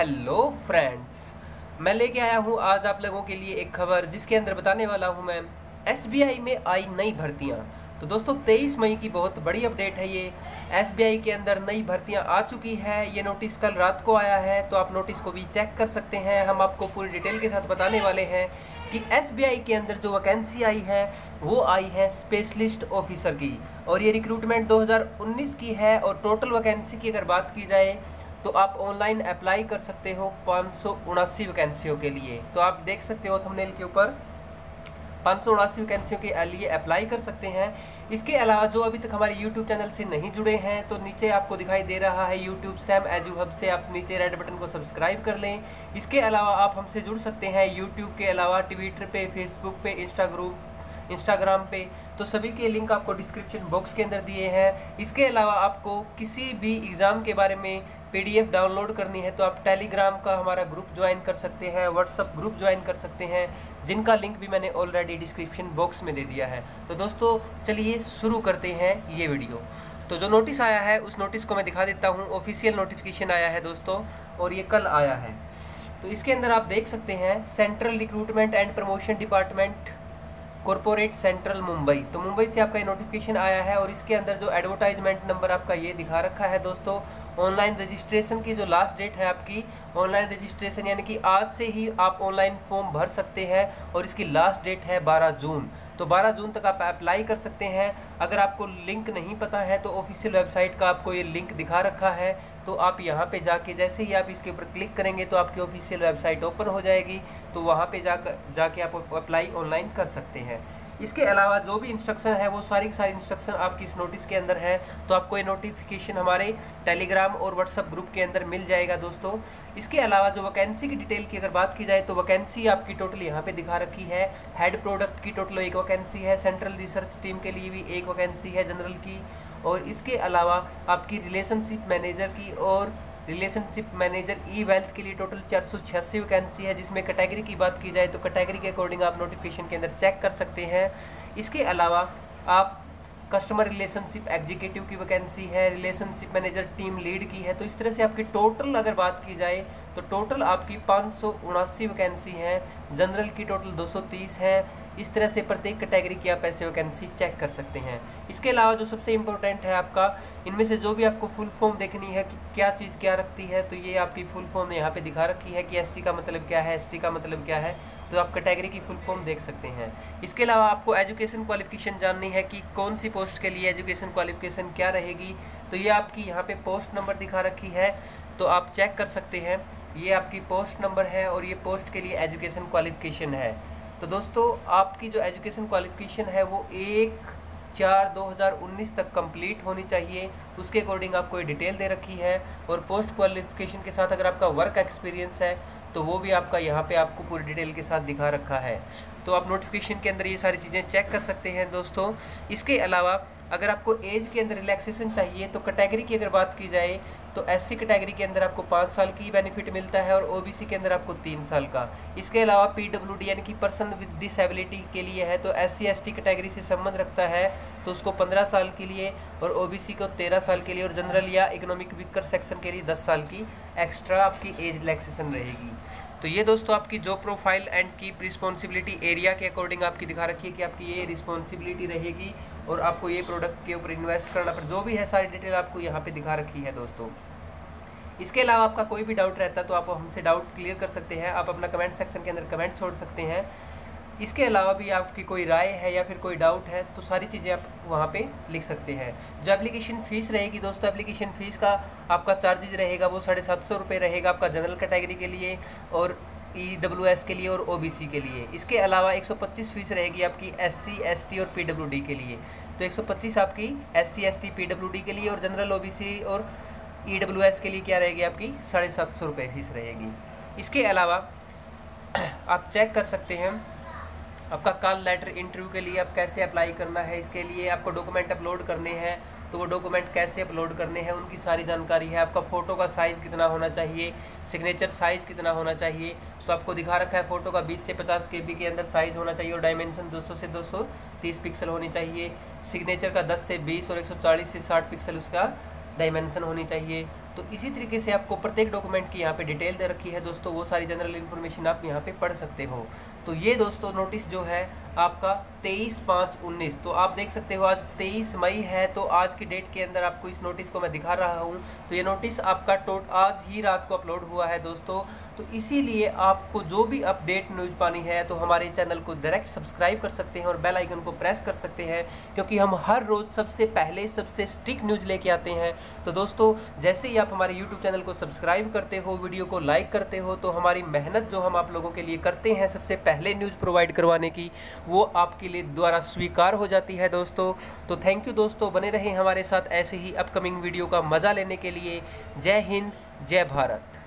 Hello friends मैं लेके आया हूँ आज आप लोगों के लिए एक खबर जिसके अंदर बताने वाला हूँ मैं। एसबीआई में आई नई भर्तियाँ। तो दोस्तों 23 मई की बहुत बड़ी अपडेट है ये। एसबीआई के अंदर नई भर्तियाँ आ चुकी है। ये नोटिस कल रात को आया है तो आप नोटिस को भी चेक कर सकते हैं। हम आपको पूरी डिटेल के साथ बताने वाले हैं कि एसबीआई के अंदर जो वैकेंसी आई है, वो आई है स्पेशलिस्ट ऑफिसर की। और ये रिक्रूटमेंट 2019 की है और टोटल वैकेंसी की अगर बात की जाए तो आप ऑनलाइन अप्लाई कर सकते हो पाँच वैकेंसियों के लिए। तो आप देख सकते हो थंबनेल के ऊपर, पाँच सौ उनासी वैकेंसियों के लिए अप्लाई कर सकते हैं। इसके अलावा जो अभी तक हमारे यूट्यूब चैनल से नहीं जुड़े हैं तो नीचे आपको दिखाई दे रहा है यूट्यूब सैम एजू हब से आप नीचे रेड बटन को सब्सक्राइब कर लें। इसके अलावा आप हमसे जुड़ सकते हैं यूट्यूब के अलावा ट्विटर पे फेसबुक पे इंस्टाग्राम इंस्टाग्राम पे। तो सभी के लिंक आपको डिस्क्रिप्शन बॉक्स के अंदर दिए हैं। इसके अलावा आपको किसी भी एग्ज़ाम के बारे में पीडीएफ डाउनलोड करनी है तो आप टेलीग्राम का हमारा ग्रुप ज्वाइन कर सकते हैं व्हाट्सअप ग्रुप ज्वाइन कर सकते हैं, जिनका लिंक भी मैंने ऑलरेडी डिस्क्रिप्शन बॉक्स में दे दिया है। तो दोस्तों, चलिए शुरू करते हैं ये वीडियो तो जो नोटिस आया है, उस नोटिस को मैं दिखा देता हूँ। ऑफिशियल नोटिफिकेशन आया है दोस्तों, और ये कल आया है। तो इसके अंदर आप देख सकते हैं central recruitment and promotion department corporate central Mumbai तो मुंबई से आपका ये नोटिफिकेशन आया है और इसके अंदर जो एडवर्टाइजमेंट नंबर आपका ये दिखा रखा है दोस्तों ऑनलाइन रजिस्ट्रेशन की जो लास्ट डेट है आपकी ऑनलाइन रजिस्ट्रेशन यानी कि आज से ही आप ऑनलाइन फॉर्म भर सकते हैं और इसकी लास्ट डेट है 12 जून। तो 12 जून तक आप अप्लाई कर सकते हैं। अगर आपको लिंक नहीं पता है तो ऑफिशियल वेबसाइट का आपको ये लिंक दिखा रखा है। तो आप यहाँ पे जाके, जैसे ही आप इसके ऊपर क्लिक करेंगे तो आपकी ऑफिशियल वेबसाइट ओपन हो जाएगी। तो वहाँ पे जाकर, जाके आप अप्लाई ऑनलाइन कर सकते हैं। इसके अलावा जो भी इंस्ट्रक्शन है, वो सारी की सारी इंस्ट्रक्शन आपकी इस नोटिस के अंदर है। तो आपको ये नोटिफिकेशन हमारे टेलीग्राम और व्हाट्सअप ग्रुप के अंदर मिल जाएगा दोस्तों। इसके अलावा जो वैकेंसी की डिटेल की अगर बात की जाए तो वैकेंसी आपकी टोटल यहाँ पर दिखा रखी है। हेड प्रोडक्ट की टोटल एक वैकेंसी है। सेंट्रल रिसर्च टीम के लिए भी एक वैकेंसी है जनरल की। और इसके अलावा आपकी रिलेशनशिप मैनेजर की और रिलेशनशिप मैनेजर ई वेल्थ के लिए टोटल चार सौ छियासी वैकेंसी है, जिसमें कैटेगरी की बात की जाए तो कैटेगरी के अकॉर्डिंग आप नोटिफिकेशन के अंदर चेक कर सकते हैं। इसके अलावा आप कस्टमर रिलेशनशिप एग्जीक्यूटिव की वैकेंसी है रिलेशनशिप मैनेजर टीम लीड की है तो इस तरह से आपकी टोटल अगर बात की जाए तो टोटल आपकी पाँच सौ उनासी वैकेंसी है, जनरल की टोटल 230 है। इस तरह से प्रत्येक कैटेगरी की आप ऐसे वैकेंसी चेक कर सकते हैं। इसके अलावा जो सबसे इम्पोर्टेंट है आपका, इनमें से जो भी आपको फुल फॉर्म देखनी है कि क्या चीज़ क्या रखती है तो ये आपकी फुल फॉर्म यहाँ पे दिखा रखी है कि एस का मतलब क्या है, एसटी का मतलब क्या है तो आप कैटेगरी की फुल फॉर्म देख सकते हैं। इसके अलावा आपको एजुकेशन क्वालिफिकेशन जाननी है कि कौन सी पोस्ट के लिए एजुकेशन क्वालिफिकेशन क्या रहेगी तो ये आपकी यहाँ पे पोस्ट नंबर दिखा रखी है तो आप चेक कर सकते हैं। ये आपकी पोस्ट नंबर है और ये पोस्ट के लिए एजुकेशन क्वालिफिकेशन है। तो दोस्तों, आपकी जो एजुकेशन क्वालिफिकेशन है, वो एक चार 2019 तक कंप्लीट होनी चाहिए। उसके अकॉर्डिंग आपको ये डिटेल दे रखी है और पोस्ट क्वालिफिकेशन के साथ अगर आपका वर्क एक्सपीरियंस है तो वो भी आपका यहाँ पे आपको पूरी डिटेल के साथ दिखा रखा है। तो आप नोटिफिकेशन के अंदर ये सारी चीज़ें चेक कर सकते हैं दोस्तों। इसके अलावा अगर आपको एज के अंदर रिलैक्सेशन चाहिए तो कैटेगरी की अगर बात की जाए तो एस सी कैटेगरी के अंदर आपको पाँच साल की बेनिफिट मिलता है और ओ बी सी के अंदर आपको तीन साल का। इसके अलावा पी डब्ल्यू डी यानी कि पर्सन विद डिसेबिलिटी के लिए है तो S C S T category से संबंध रखता है तो उसको पंद्रह साल के लिए और ओ बी सी को तेरह साल के लिए और जनरल या इकोनॉमिक वीकर सेक्शन के लिए दस साल की एक्स्ट्रा आपकी एज रिलैक्सेशन रहेगी। तो ये दोस्तों आपकी जॉब प्रोफ़ाइल एंड की रिस्पॉन्सिबिलिटी एरिया के अकॉर्डिंग आपकी दिखा रखी है कि आपकी ये रिस्पॉन्सिबिलिटी रहेगी और आपको ये प्रोडक्ट के ऊपर इन्वेस्ट करना पर जो भी है सारी डिटेल आपको यहाँ पे दिखा रखी है दोस्तों। इसके अलावा आपका कोई भी डाउट रहता है तो आप हमसे डाउट क्लियर कर सकते हैं। आप अपना कमेंट सेक्शन के अंदर कमेंट छोड़ सकते हैं। इसके अलावा भी आपकी कोई राय है या फिर कोई डाउट है तो सारी चीज़ें आप वहाँ पे लिख सकते हैं। जो एप्लीकेशन फ़ीस रहेगी दोस्तों एप्लीकेशन फ़ीस का आपका चार्जेज रहेगा वो साढ़े सात सौ रुपये रहेगा आपका जनरल कैटेगरी के लिए और ई डब्ल्यू एस के लिए और ओ बी सी के लिए। इसके अलावा एक सौ पच्चीस फ़ीस रहेगी आपकी एस सी एस टी और पी डब्ल्यू डी के लिए। तो एक सौ पच्चीस आपकी S C S T P W D के लिए और जनरल ओ बी सी और ई डब्ल्यू एस के लिए क्या रहेगी आपकी? साढ़े सात सौ रुपये फ़ीस रहेगी। इसके अलावा आप चेक कर सकते हैं आपका कॉल लेटर इंटरव्यू के लिए आप कैसे अप्लाई करना है, इसके लिए आपको डॉक्यूमेंट अपलोड करने हैं तो वो डॉक्यूमेंट कैसे अपलोड करने हैं, उनकी सारी जानकारी है। आपका फ़ोटो का साइज़ कितना होना चाहिए सिग्नेचर साइज़ कितना होना चाहिए तो आपको दिखा रखा है फ़ोटो का 20 से 50 के के अंदर साइज़ होना चाहिए और डायमेंशन 200 से 230 पिक्सल होनी चाहिए। सिग्नेचर का 10 से 20 और 140 से 60 पिक्सल उसका डायमेंशन होनी चाहिए। तो इसी तरीके से आपको प्रत्येक डॉक्यूमेंट की यहाँ पे डिटेल दे रखी है। दोस्तों, वो सारी जनरल इन्फॉर्मेशन आप यहाँ पे पढ़ सकते हो। तो ये दोस्तों नोटिस जो है आपका तेईस पाँच उन्नीस। तो आप देख सकते हो, आज तेईस मई है तो आज की डेट के अंदर आपको इस नोटिस को मैं दिखा रहा हूँ। तो ये नोटिस आपका टोट, आज ही रात को अपलोड हुआ है दोस्तों। तो इसीलिए आपको जो भी अपडेट न्यूज़ पानी है तो हमारे चैनल को डायरेक्ट सब्सक्राइब कर सकते हैं और बेल आइकन को प्रेस कर सकते हैं, क्योंकि हम हर रोज़ सबसे पहले, सबसे स्टिक न्यूज़ लेके आते हैं। तो दोस्तों, जैसे ही आप हमारे यूट्यूब चैनल को सब्सक्राइब करते हो, वीडियो को लाइक करते हो तो हमारी मेहनत जो हम आप लोगों के लिए करते हैं, सबसे पहले न्यूज़ प्रोवाइड करवाने की, वो आपके लिए द्वारा स्वीकार हो जाती है दोस्तों। तो थैंक यू दोस्तों, बने रहें हमारे साथ ऐसे ही अपकमिंग वीडियो का मज़ा लेने के लिए। जय हिंद, जय भारत।